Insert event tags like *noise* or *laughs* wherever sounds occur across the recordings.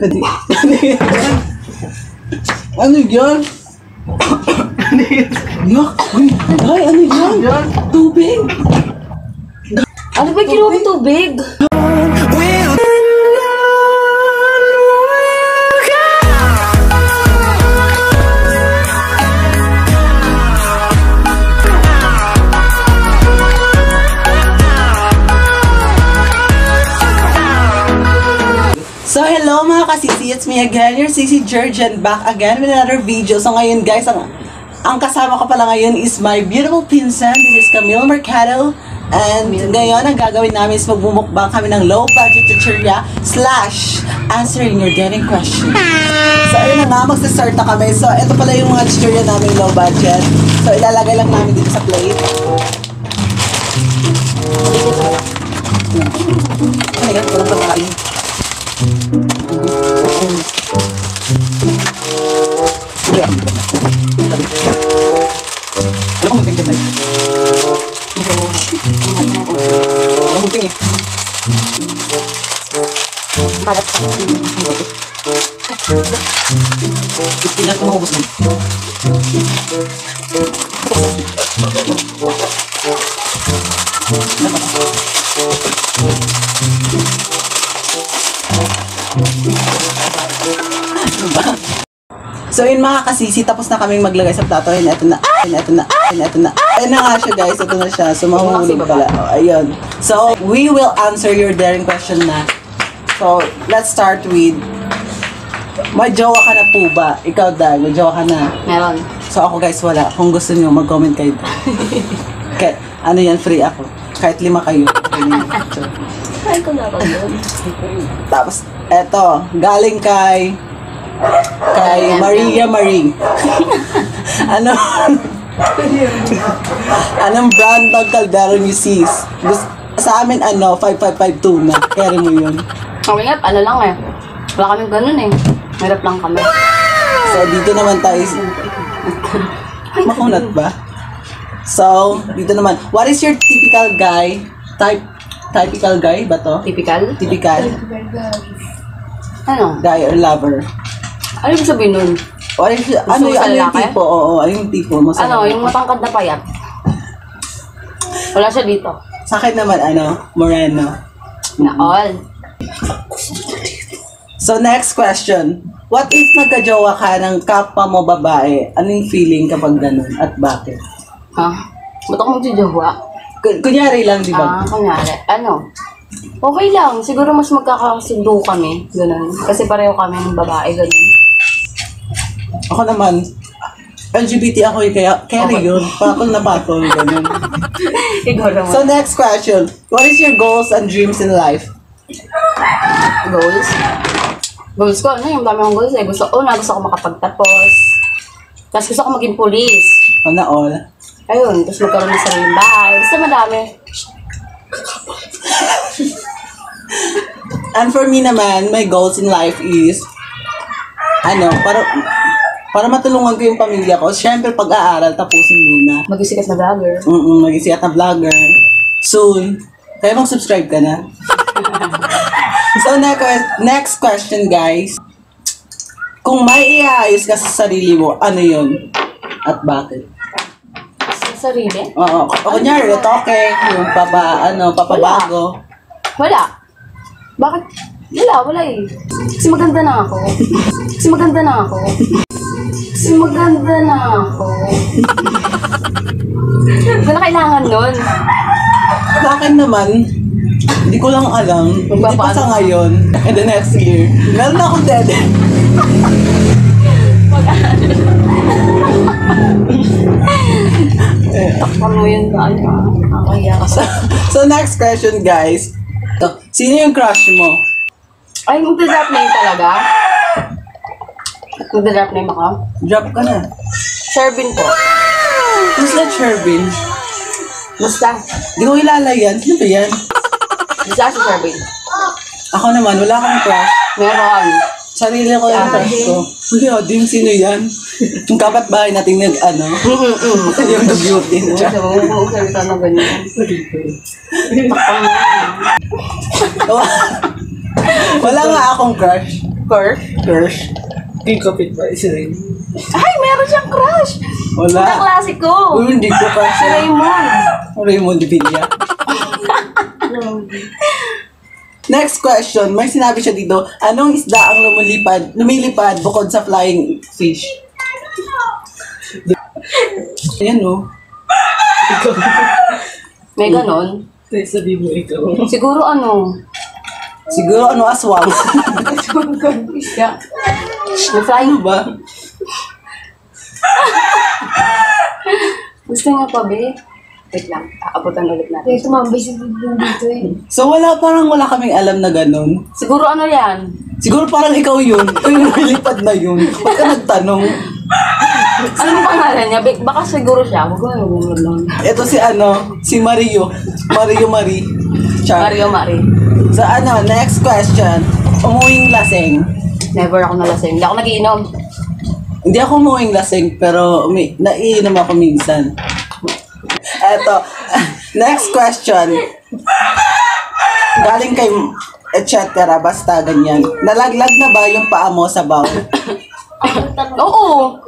Kadi. Ano yan? Ano yan? Yak! Uy! Ay, ano yan? Tubig! Ano ba kinuha ng tubig? It's me again, your Sisi Jurgen, back again with another video. So, ngayon guys, ang, ang kasama ko pala ngayon is my beautiful pinsan. This is Camille Mercado. And ngayon, ang gagawin namin is magbumukbang kami ng low budget tutorial slash answering your dating question. So, ayun na nga, magsa-start na kami. So, ito pala yung mga tutorial namin low budget. So, ilalagay lang namin dito sa plate. Ay, ganito lang pagkain. Tingnan ko maubos mo. So yun mga kasisi, tapos na kaming maglagay sa plato. Ayun, eto na. Ayun, eto na. Ayun, eto na. Ayun na nga siya guys. Ito na siya. So mahuhulog pala. Oh, ayun. So we will answer your daring question na. So let's start with may jowa ka na po ba? Ikaw dahil, may jowa ka na. Meron. So ako guys, wala. Kung gusto niyo, mag-comment kayo. *laughs* Kahit, ano yan, free ako. Kahit lima kayo. So, Ay, ko na yun. Tapos, eto, galing kay kay Maria Marie. *laughs* ano? Anong brand ng kaldero niyo sis? Gusto, sa amin ano, 5552 na. Carry mo yun. Kami nga, ano lang eh. Wala kaming ganun eh. Mahirap lang kami. So, dito naman tayo. Makunat ba? So, dito naman. What is your typical guy? Type, typical guy ba to? Typical? Typical Ano? guy or lover? Ano yung sabihin nun? What is, ano, mo yung- sa ano yung lalaki? tipo? Oo, ano yung tipo mo sa Ano, yung matangkad na payat. Wala siya dito. Sa akin naman, ano, Moreno. Na all. So, next question. What if nagka-jowa ka ng kapwa mo babae? Ano yung feeling kapag ganun? At bakit? Ha? Ba't ako magsijowa? Kun- Kunyari lang, di ba? Ah, kunyari. Ano? Okay lang. Siguro mas magkakasundo kami. Ganun. Kasi pareho kami ng babae. Ganun. Ako naman, LGBT ako eh, kaya carry yun. Patol na patol, ganun. *laughs* Ikaw naman. So, next question. What is your goals and dreams in life? Goals? Goals ko, ano yung dami kong goals eh. Gusto, una, gusto ko makapagtapos. Tapos gusto ko maging police. Sana all. Ayun, tapos magkaroon ng sariling bahay. Basta madami. And for me naman, my goals in life is, ano, para, para matulungan ko yung pamilya ko. Siyempre, pag-aaral, tapusin muna. Maging sikat na vlogger. Mm-mm, maging sikat na vlogger. Soon. Kaya mag-subscribe ka na. *laughs* so, next, next question, guys. Kung may iayos ka sa sarili mo, ano yun? At bakit? Sa sarili? Oo. O, kunyari, retoke, yung papa, ano, papabago. Wala. Bakit? Wala, wala eh. Kasi maganda na ako. Kasi maganda na ako. Kasi maganda na ako. Wala kailangan nun. Sa akin naman, hindi ko lang alam. Hindi pa sa ngayon. And the next year. Meron na akong dede. Ano yun ba? Nakakaya ka sa... So, next question, guys. Sino yung crush mo? Ay, magda-drop name talaga? Magda-drop name ako? Drop ka na. Shervin po. Who's that Shervin? Basta. Di ko kilala yan. Sino ba yan? Basta si Shervin. Ako naman, wala akong crush. Meron. Sarili ko yung crush ko. Hindi, oh, di yung sino yan. Yung kapatbahay natin nag, ano, yung beauty na siya. Huwag mo salita na ganyan. Wala nga akong crush. Crush? Crush? King kapit ba? Isa rin. Ay, meron siyang crush! Wala. Kaklase ko! Uy, hindi ko Si kasi. Raymond. Raymond Villa. *laughs* Next question. May sinabi siya dito, anong isda ang lumilipad, lumilipad bukod sa flying fish? *laughs* Ayan no. *laughs* May ganon. Kaya sabi mo ikaw. Siguro ano? Siguro ano aswang. Isya. May flying ano ba? Gusto nga pa, be? Wait lang, aabutan ulit natin. Ito mambay si Dudong dito eh. *laughs* So wala, parang wala kaming alam na ganun. Siguro ano yan? Siguro parang ikaw yun. Yung lumilipad na yun. Huwag ka nagtanong. Ano pangalan niya? Be- Baka siguro siya. Huwag ko na lang. Ito si ano, si Mario. Mario Marie. Char. Mario Mari. So ano, next question. Umuwing laseng. Never ako nalasing. Hindi ako nagiinom. Hindi ako umuwing laseng, pero umi- naiinom ako minsan. Eto, next question. Galing kay etc. Basta ganyan. Nalaglag na ba yung paa mo sa bowl? Oo.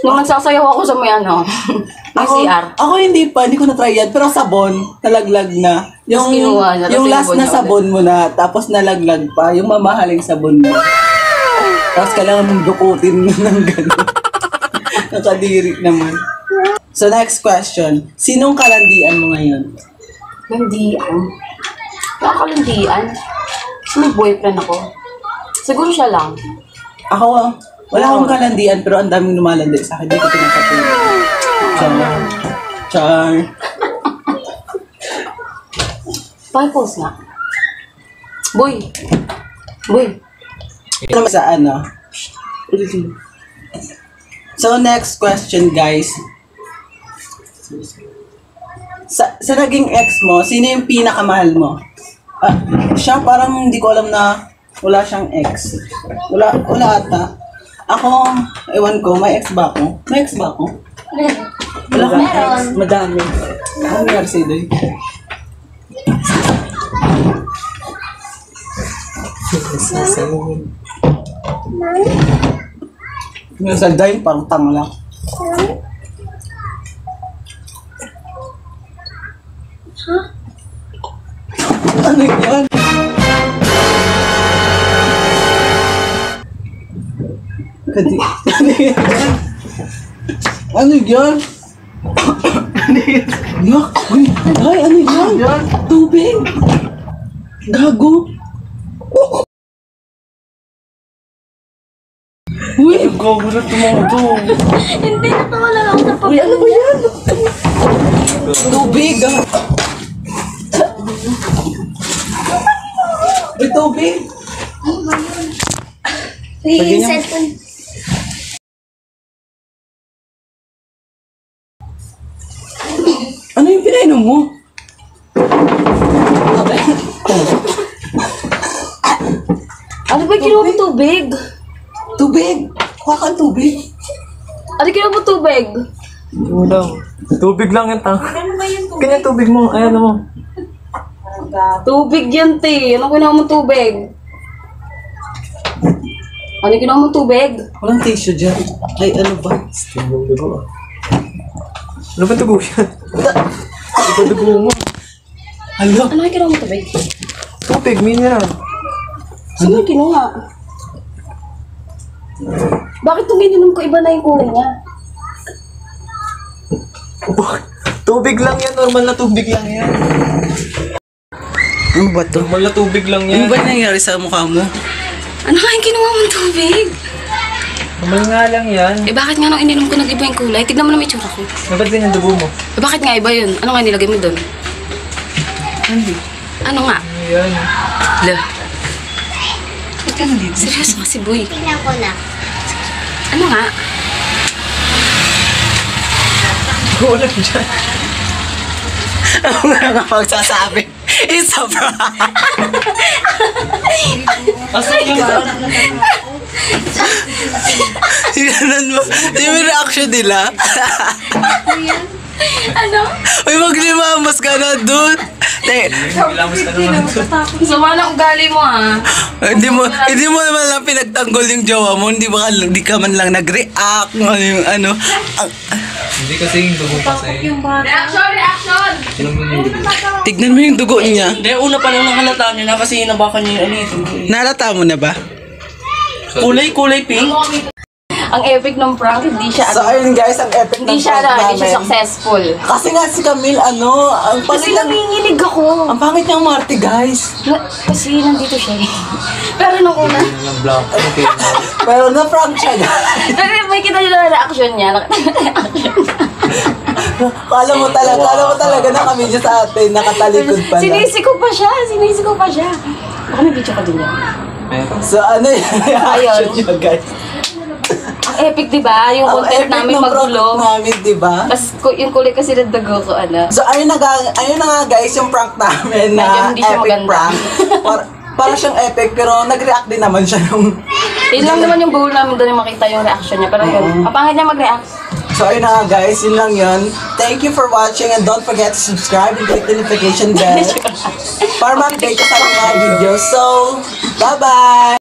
Nung nagsasayaw ako sa may ano, *laughs* Ako, CR. ako hindi pa, hindi ko na-try yan. Pero sabon, nalaglag na. Yung, kinuha tapos yung last na sabon mo na, tapos nalaglag pa, yung mamahaling sabon mo. Tapos kailangan mong dukutin mo *laughs* ng gano'n. Nakadiri naman. So next question. Sinong kalandian mo ngayon? Landian. Nakakalandian. May boyfriend ako. Siguro siya lang. Ako ah, wala akong kalandian pero ang daming lumalandi sa akin. Hindi ko pinapatuloy. Char. Char. *laughs* Pakipose nga. Boy. Boy. Ito sa ano. So next question guys. Sa, sa naging ex mo, sino yung pinakamahal mo? Ah, siya parang hindi ko alam na wala siyang ex. Wala, wala ata. Ako, ewan ko, may ex ba ako? May ex ba ako? Wala akong ex. Madami. Ano nangyari sa'yo doy? Yung saldahin, parang tanga lang. Ano yan? Ano? Ano? Yak! Uy! Ay, ano yan? Tubig! Gago! Uy! Gago na tumoto. Hindi, natawa lang ako sa Uy, ano ba yan? Tubig! ah. Uy, tubig! Yung cellphone. Ano yung pinainom mo? Ano ba kinuha mo tubig? Tubig! Kuha kang tubig! Ano kinuha mo tubig? Wala. Tubig lang yan, tang. Kanya tubig mo. Ayan mo. Tubig yan, te. Ano kinuha mo tubig? Ano kinuha mo tubig? Walang tissue dyan. Ay, ano ba? Ano ba dugo yan? Ito dugo mo. Hala! Ano kinuha mo tubig? Tubig, mineral. Saan mo kinuha? Bakit itong ininom ko iba na yung kulay niya? Tubig lang yan. Normal na tubig lang yan. Ano ba to? Normal na tubig lang Ano yan. ba nangyari sa mukha mo? Ano yung kinuha mong tubig? Normal nga lang yan. Eh bakit nga nung ininom ko nag-iba yung kulay? Tignan mo naman yung itsura ko. Dapat din yung dugo mo. Eh bakit nga iba yun? Ano nga nilagay mo doon? Hindi. Ano nga? Ayan. La. Seryoso nga si Boy. Tingnan ko na. Ano nga? Wala dyan. Ako nga nakapagsasabi. It's a prank! *laughs* Asan yung Ganun mo. Yung reaction nila. Ano? Uy, maglimamas ka na dun. Te. Sama na ugali mo ah. hindi mo, hindi mo naman lang pinagtanggol yung jowa mo. Hindi ba ka, hindi ka man lang nag-react. Ano yung ano. Hindi kasi yung dugo kasi. Reaction, reaction! Dugo. tignan mo yung dugo niya. Hindi, una pa lang nakalata niya na kasi hinabakan niya yung ano yung eh. Nalata mo na ba? Kulay, kulay pink. Ang epic ng prank, hindi siya, So, ano, ayun guys, ang epic ng hindi siya, prank ano, hindi siya namin. successful. Kasi nga si Camille, ano, ang Kasi pangit ng, nanginginig ako. ang pangit niyang Marty, guys. Na, kasi nandito siya eh. Pero nung una, Yung black. Okay. *laughs* Pero na-prank siya, guys. pero may kita nyo na reaction niya. *laughs* Kala mo talaga, kala mo talaga na kami dyan sa atin, nakatalikod pala. Sinisi ko pa siya, sinisi ko pa siya. Baka may video ka din yan. Meron. So, ano yung reaction Ayun. niyo, guys? Epic, di ba? Yung Ang content epic namin ng prank magulo. namin, di ba? Tapos ku- yung kulay kasi ng dugo ko, ano. So, ayun na, ga- ayun na nga guys, yung prank namin Medyo na hindi siya epic maganda. prank. Par para siyang epic, pero nag-react din naman siya nung... *laughs* Yun lang *laughs* naman yung goal namin doon yung makita yung reaction niya. Pero yun, ang pangit niya mag-react. So, ayun na nga guys, yun lang yun. Thank you for watching and don't forget to subscribe and click the notification *laughs* bell para ma-update ka sa mga videos. So, bye-bye!